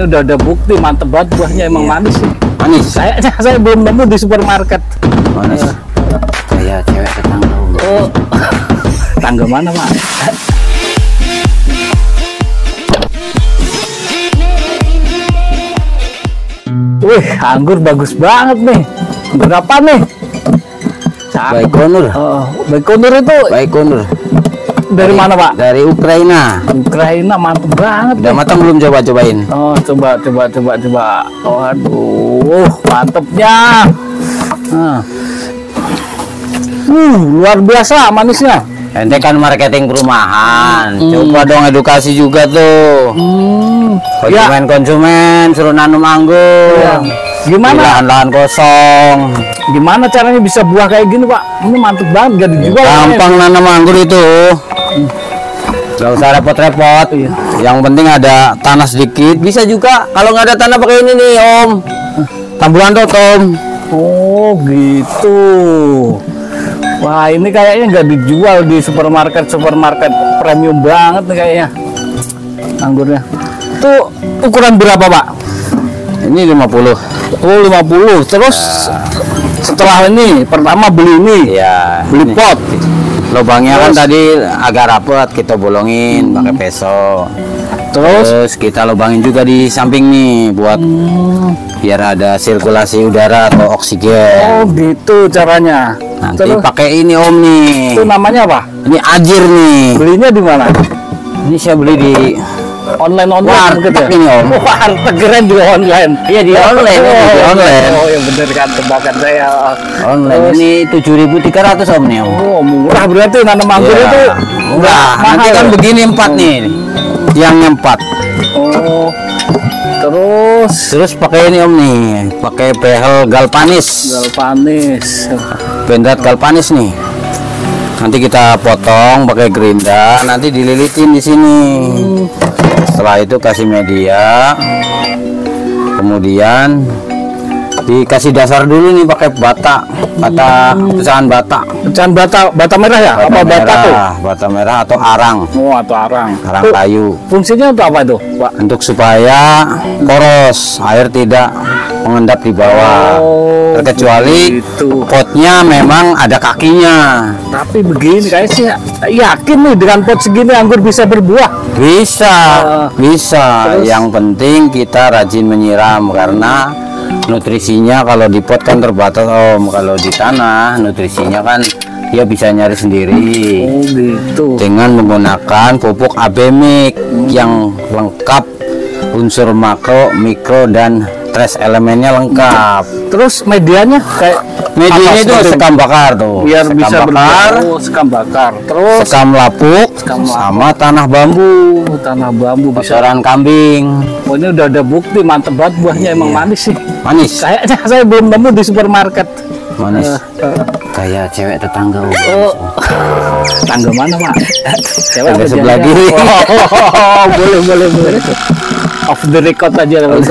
ini udah ada bukti mantep banget buahnya emang Iya. manis sih. Manis. Kayaknya saya belum nemu di supermarket. Manis. Kayak cewek tetangga. Oh, tangga mana pak? Wih, anggur bagus banget nih. Berapa nih? Cakep. Baikonur. Oh, Baikonur itu Baikonur. Dari mana pak? Dari Ukraina. Ukraina mantep banget. Udah matang belum coba cobain? Oh, coba, coba, coba, coba. Waduh, mantepnya. Nah. Uh, luar biasa manisnya. Ente kan marketing perumahan. Hmm. Coba dong edukasi juga tuh. Hmm, ya, Konsumen-konsumen suruh nanam anggur. Ya. Gimana? lahan-lahan kosong. Gimana caranya bisa buah kayak gini, Pak? Ini mantep banget, gak dijual. Gampang nanam anggur itu. Gak usah repot-repot. Iya. Yang penting ada tanah sedikit. Bisa juga kalau nggak ada tanah pakai ini nih, Om. Tambulan dot, Om. Oh, gitu. Wah, ini kayaknya nggak dijual di supermarket supermarket premium banget nih kayaknya anggurnya. Itu ukuran berapa, Pak? Ini 50. Oh, 50. Terus setelah ini pertama beli ini, Iya. beli ini. pot. Lubangnya kan Terus? tadi agak rapet, kita bolongin pakai peso. Terus Terus kita lubangin juga di samping nih buat hmm, biar ada sirkulasi udara atau oksigen. oh gitu caranya. Nanti Terus pakai ini Om nih. itu namanya apa? Ini ajir nih. Belinya di mana? Ini saya beli di Online online Warteg gitu ya? ini, Om. Warteg keren di online. Iya, di online, Oh, di online. Oh, yang bener kan tebakan saya. online. Terus, Ini 7.300 Om nih Om. Oh, murah berarti nanam anggur Iya. itu. Enggak, nanti mahal kan ya? begini empat nih. Tiangnya empat. Oh. Terus Terus pakai ini Om nih, pakai behel galvanis. galvanis. Bendrat galvanis nih. Nanti kita potong pakai gerinda, nanti dililitin di sini. Setelah itu kasih media. Kemudian dikasih dasar dulu nih pakai bata, bata pecahan bata. Pecahan bata bata merah ya? apa bata merah, tuh? bata merah atau arang, Oh, atau arang. arang kayu. Fungsinya untuk apa itu, Pak? Untuk supaya poros, air tidak mengendap di bawah. Oh, Terkecuali begitu. potnya memang ada kakinya. Tapi begini kayak sih yakin nih dengan pot segini anggur bisa berbuah. Bisa, Ah, bisa. terus? Yang penting kita rajin menyiram karena nutrisinya kalau di pot kan terbatas om. Kalau di tanah nutrisinya kan dia bisa nyari sendiri Oh, gitu. dengan menggunakan pupuk abemik yang lengkap unsur makro, mikro dan trace elemennya lengkap. Terus medianya kayak Medianya itu sekam bakar tuh. biar sekam bisa bakar. Oh, sekam bakar. Terus sekam lapuk, Sekam lapuk. sama tanah bambu, oh, tanah bambu bisa. kotoran kambing, Oh, ini udah ada bukti mantep banget buahnya emang manis sih. manis. Kayaknya saya belum nemu di supermarket. manis eh, kayak cewek tetangga Om. Oh, tangga mana pak? Cewek Tangga apa sebelah jangan? kiri. Oh, boleh boleh boleh. Off the record aja kalau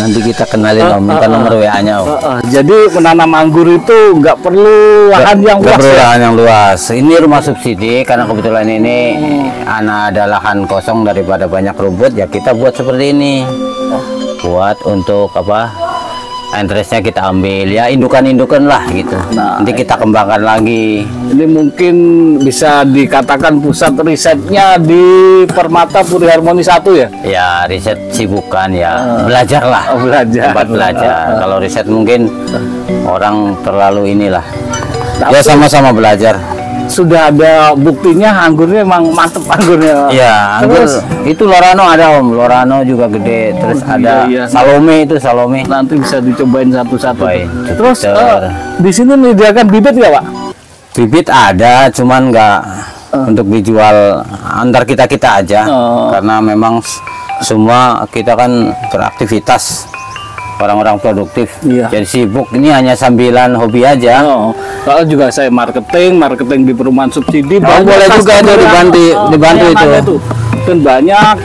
nanti kita kenalin om. Minta nomor wa nya om. Eh, eh, jadi menanam anggur itu nggak perlu lahan yang Nggak luas perlu ya? lahan yang luas. Ini rumah subsidi karena kebetulan ini anak ada lahan kosong daripada banyak rumput ya kita buat seperti ini. Buat untuk apa interestnya kita ambil. Ya indukan-indukan lah gitu. Nah, nanti kita kembangkan lagi. Ini mungkin bisa dikatakan pusat risetnya di Permata Puri Harmoni 1 ya? ya riset sibukan ya. Belajar lah. Oh, belajar. tempat belajar. Kalau riset mungkin orang terlalu inilah. Tapi- ya sama-sama belajar Sudah ada buktinya anggurnya emang mantep anggurnya. Iya, anggur Terus itu Lorano ada Om. Lorano juga gede. Terus iya, ada iya. Salome itu Salome. nanti bisa dicobain satu-satu. Terus eh, di sini menyediakan bibit nggak Pak? Bibit ada, cuman nggak untuk dijual antar kita kita aja. Oh. Karena memang semua kita kan beraktivitas orang-orang produktif. Iya. Jadi sibuk ini hanya sambilan hobi aja. Oh, kalau juga saya marketing, marketing di perumahan subsidi. Oh, boleh juga yang- dibantu- oh, dibantu itu. Dan banyak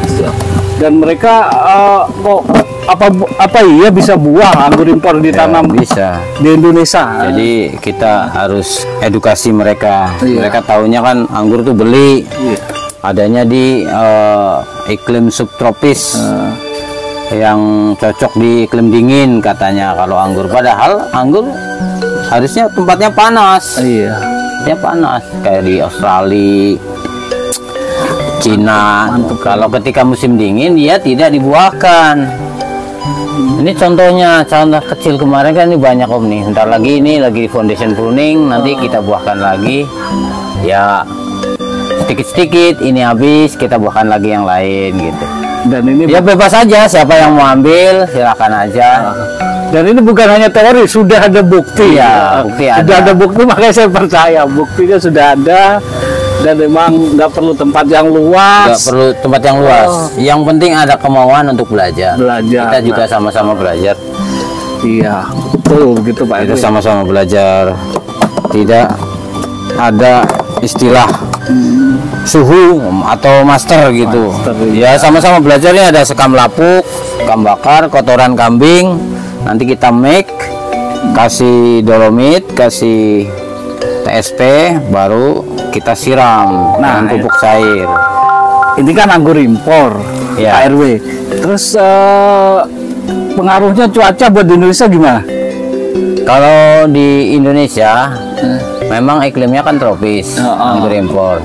dan mereka eh, kok apa apa iya bisa buah anggur impor Ya, ditanam bisa. di Indonesia. Jadi kita harus edukasi mereka. Iya. Mereka taunya kan anggur tuh beli. Iya. adanya di eh, iklim subtropis Eh, yang cocok di iklim dingin katanya kalau anggur. Padahal anggur harusnya tempatnya panas. Iya. ya panas kayak di Australia Cina. Kalau ketika musim dingin dia tidak dibuahkan. Ini contohnya contoh kecil kemarin kan ini banyak om nih. Ntar lagi ini lagi foundation pruning nanti kita buahkan lagi. Ya sedikit-sedikit ini habis kita buahkan lagi yang lain gitu Dan ini ya bebas aja siapa yang mau ambil silakan aja dan ini bukan hanya teori, sudah ada bukti. Iya, bukti Sudah ada. ada bukti makanya saya percaya buktinya sudah ada dan memang nggak perlu tempat yang luas. nggak perlu tempat yang luas yang penting ada kemauan untuk belajar Belajar. kita juga sama-sama belajar Iya, betul begitu Pak. kita sama-sama belajar tidak ada istilah suhu atau master gitu Master, ya sama-sama belajarnya ada sekam lapuk sekam bakar kotoran kambing nanti kita make kasih dolomit kasih TSP baru kita siram Nah, dengan pupuk cair ini kan anggur impor, Iya. ARW. Terus eh, pengaruhnya cuaca buat di Indonesia gimana? Kalau di Indonesia memang iklimnya kan tropis, Heeh. anggur impor.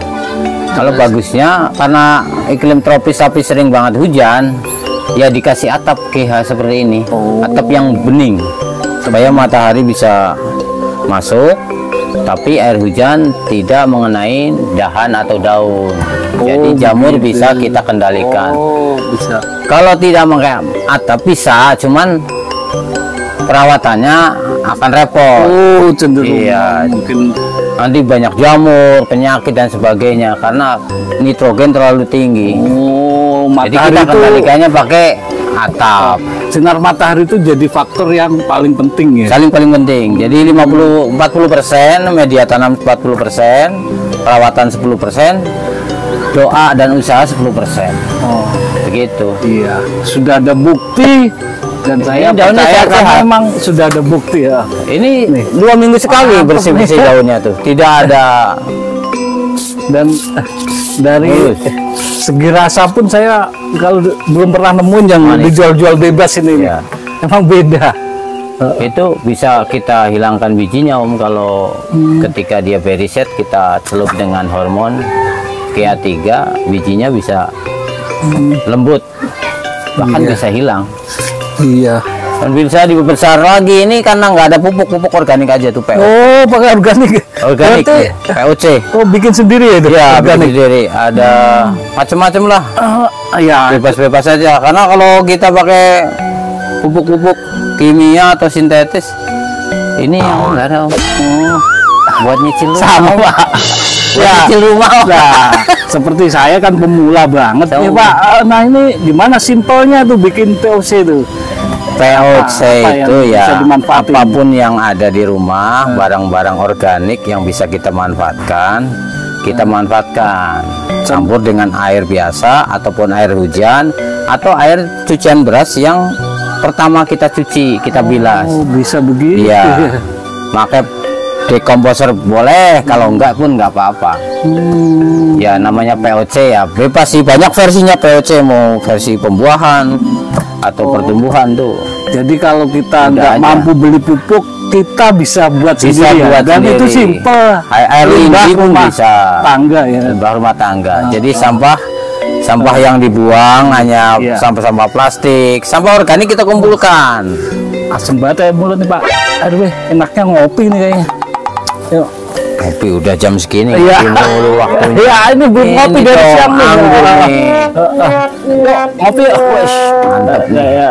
Kalau bagusnya karena iklim tropis tapi sering banget hujan, ya dikasih atap KH seperti ini, Oh. atap yang bening supaya matahari bisa masuk, tapi air hujan tidak mengenai dahan atau daun. Jadi Oh, jamur begitu. bisa kita kendalikan. Oh, bisa. Kalau tidak pakai atap bisa, cuman perawatannya akan repot. Oh, cenderung Iya. mungkin Nanti banyak jamur, penyakit dan sebagainya karena nitrogen terlalu tinggi. oh, Jadi matahari kita itu kendalikannya pakai atap. sinar matahari itu jadi faktor yang paling penting ya. Saling paling penting. Jadi 50 40% media tanam 40%, perawatan 10%, doa dan usaha 10%. Oh, Begitu. iya. Sudah ada bukti dan saya Ini daunnya percaya sehat-sehat. karena memang sudah ada bukti ya. Ini dua minggu sekali Ah, bersih-bersih nih. daunnya tuh. Tidak ada Dan dari Mulus. segi rasa pun saya kalau belum pernah nemuin yang dijual-jual bebas ini. Iya. Emang beda. itu bisa kita hilangkan bijinya om kalau ketika dia very set kita celup dengan hormon KA3 bijinya bisa lembut bahkan Iya. bisa hilang Iya. dan bisa dibesar lagi ini karena nggak ada pupuk-pupuk organik aja tuh PO Oh, pakai organik. organik Berarti, ya, POC oh, bikin sendiri ya itu? ya bikin sendiri ada macam-macam lah Ah, ya. bebas-bebas saja karena kalau kita pakai pupuk-pupuk kimia atau sintetis ini yang nggak ada. Oh, buat nyicil sama. Pak. Ya. nyicil rumah. Nah, seperti saya kan pemula banget nih Pak. Eh, Nah ini gimana simpelnya tuh bikin POC tuh? POC Apa itu ya apa pun yang ada di rumah barang-barang organik yang bisa kita manfaatkan kita manfaatkan. Campur dengan air biasa ataupun air hujan atau air cucian beras yang pertama kita cuci kita bilas. Oh, bisa begitu. Iya. Pakai dekomposer boleh, kalau enggak pun enggak apa-apa. Hmm, Ya namanya POC ya, bebas sih banyak versinya POC mau versi pembuahan atau pertumbuhan tuh. Jadi kalau kita nggak mampu beli pupuk, kita bisa buat Bisa sendiri ya. buat Dan itu sendiri. simpel. Air, Limbah rumah bisa. Tangga ya. Limbah rumah tangga. Jadi sampah sampah yang dibuang hanya Iya. sampah-sampah plastik, sampah organik kita kumpulkan. Asem banget ya mulut nih Pak. Aduh, enaknya ngopi nih kayaknya. Yuk. Kopi udah jam segini, Iya. mulu waktunya. Iya, ini belum Ini ngopi dari dong, siang nih. Ngopi, wes. Mantap nih. Ya, ya.